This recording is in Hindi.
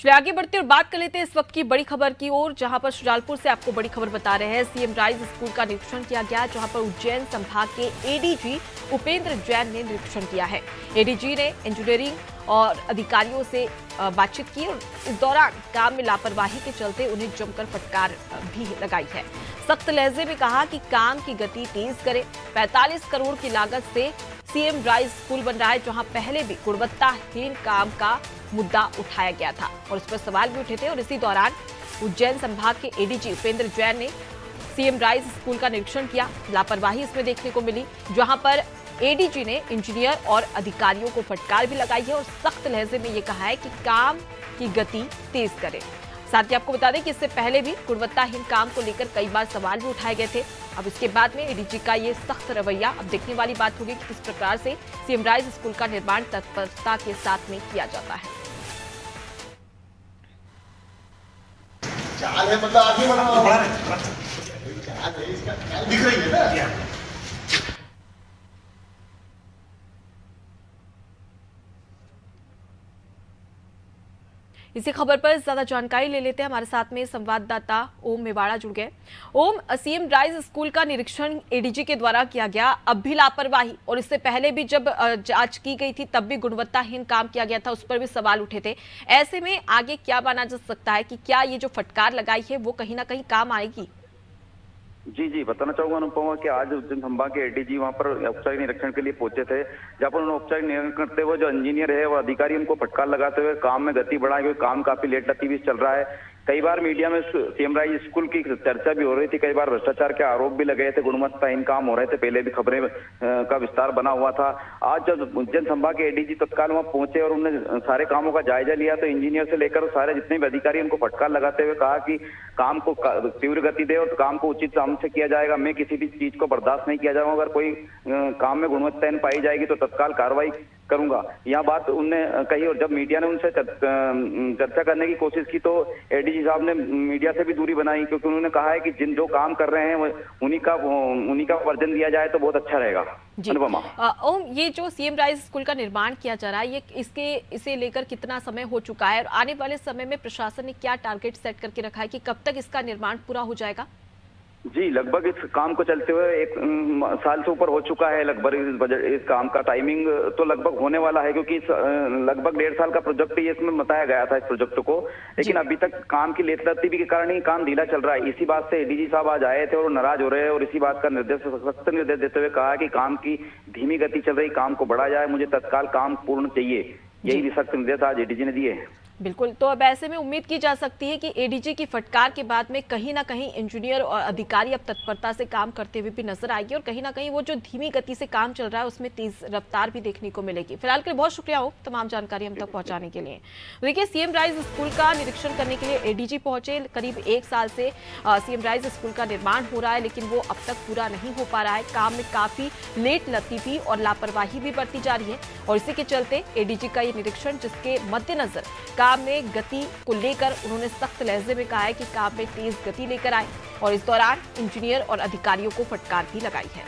चलिए आगे बढ़ते और बात कर लेते हैं इस वक्त की बड़ी खबर की ओर, जहाँ पर शुजालपुर से आपको बड़ी खबर बता रहे हैं। सीएम राइज स्कूल का निरीक्षण किया गया, जहाँ पर उज्जैन संभाग के एडीजी उपेंद्र जैन ने निरीक्षण किया है। एडीजी ने इंजीनियरिंग और अधिकारियों से बातचीत की और इस दौरान काम में लापरवाही के चलते उन्हें जमकर फटकार भी लगाई है। सख्त लहजे में कहा कि काम की गति तेज करें। 45 करोड़ की लागत से सीएम राइज स्कूल बन रहा है, जहाँ पहले भी गुणवत्ताहीन काम का मुद्दा उठाया गया था। और उस पर सवाल भी उठे थे, और इसी दौरान उज्जैन संभाग के एडीजी उपेंद्र जैन ने सीएम राइज स्कूल का निरीक्षण किया। लापरवाही इसमें देखने को मिली, जहाँ पर एडीजी ने इंजीनियर और अधिकारियों को फटकार भी लगाई है, और सख्त लहजे में ये कहा है कि काम की गति तेज करें। साथ ही आपको बता दें कि इससे पहले भी गुणवत्ताहीन काम को लेकर कई बार सवाल भी उठाए गए थे। अब इसके बाद में एडीजी का ये सख्त रवैया अब देखने वाली बात होगी कि किस प्रकार से सीएम राइज स्कूल का निर्माण तत्परता के साथ में किया जाता है। चाल है मतलब आगे दिख रही है ना? इसी खबर पर ज़्यादा जानकारी ले लेते हैं। हमारे साथ में संवाददाता ओम मेवाड़ा जुड़ गए। ओम सीएम राइज स्कूल का निरीक्षण एडीजी के द्वारा किया गया। अब भी लापरवाही। और इससे पहले भी जब जाँच की गई थी, तब भी गुणवत्ताहीन काम किया गया था। उस पर भी सवाल उठे थे। ऐसे में आगे क्या माना जा सकता है कि क्या ये जो फटकार लगाई है, वो कहीं ना कहीं काम आएगी? जी जी, बताना चाहूँगा अनुपमा कि आज उज्जैन संभाग के एडीजी वहाँ पर औपचारिक निरीक्षण के लिए पहुँचे थे, जहाँ पर उन्होंने औपचारिक निरीक्षण करते हुए जो इंजीनियर है वो अधिकारी उनको फटकार लगाते हुए काम में गति बढ़ाए हुए काम काफ़ी लेट लती चल रहा है। कई बार मीडिया में सीएम राय स्कूल की चर्चा भी हो रही थी, कई बार भ्रष्टाचार के आरोप भी लगे थे गुणवत्ताहीन काम हो रहे थे, पहले भी खबरें का विस्तार बना हुआ था। आज जब उज्जैन संभाग के एडीजी तत्काल वहाँ पहुँचे और उन्होंने सारे कामों का जायजा लिया तो इंजीनियर से लेकर सारे जितने भी अधिकारी उनको फटकार लगाते हुए कहा कि काम को तीव्र गति दे और काम को उचित काम से किया जाएगा। मैं किसी भी चीज़ को बर्दाश्त नहीं किया जाऊँगा। अगर कोई काम में गुणवत्ताहीन पाई जाएगी तो तत्काल कार्रवाई करूँगा। यह बात उनने कही और जब मीडिया ने उनसे चर्चा करने की कोशिश की तो एडीजी साहब ने मीडिया से भी दूरी बनाई क्योंकि उन्होंने कहा है कि जिन जो काम कर रहे हैं उन्हीं का उन्हीं का वर्जन दिया जाए तो बहुत अच्छा रहेगा। अनुपमा। ओम ये जो सीएम राइज स्कूल का निर्माण किया जा रहा है ये इसके इसे लेकर कितना समय हो चुका है? और आने वाले समय में प्रशासन ने क्या टारगेट सेट करके रखा है कि कब तक इसका निर्माण पूरा हो जाएगा? जी लगभग इस काम को चलते हुए एक साल से ऊपर हो चुका है लगभग इस बजट इस काम का टाइमिंग तो लगभग होने वाला है क्योंकि लगभग डेढ़ साल का प्रोजेक्ट ही इसमें बताया गया था इस प्रोजेक्ट को। लेकिन अभी तक काम की लेत लती के कारण ही काम ढीला चल रहा है। इसी बात से एडीजी साहब आज आए थे और नाराज़ हो रहे हैं और इसी बात का निर्देश सख्त निर्देश देते हुए कहा कि काम की धीमी गति चल रही काम को बढ़ा जाए मुझे तत्काल काम पूर्ण चाहिए। यही सख्त निर्देश आज एडीजी ने दिए बिल्कुल। तो अब ऐसे में उम्मीद की जा सकती है कि एडीजी की फटकार के बाद में कहीं ना कहीं इंजीनियर और अधिकारी अब तत्परता से काम करते हुए भी नज़र आएगी और कहीं ना कहीं वो जो धीमी गति से काम चल रहा है, उसमें तेज रफ्तार भी देखने को मिलेगी। फ़िलहाल के लिए बहुत शुक्रिया हो तमाम जानकारी हम तक पहुँचाने के लिए। देखिए सीएम राइज स्कूल का निरीक्षण करने के लिए एडीजी पहुँचे। करीब एक साल से सीएम राइज स्कूल का निर्माण हो रहा है, लेकिन वो अब तक पूरा नहीं हो पा रहा है। काम में काफ़ी लेट लतीफी और लापरवाही भी बढ़ती जा रही है। और इसी के चलते एडीजी का ये निरीक्षण, जिसके मद्देनजर काम में गति को लेकर उन्होंने सख्त लहजे में कहा है कि काम में तेज गति लेकर आए और इस दौरान इंजीनियर और अधिकारियों को फटकार भी लगाई है।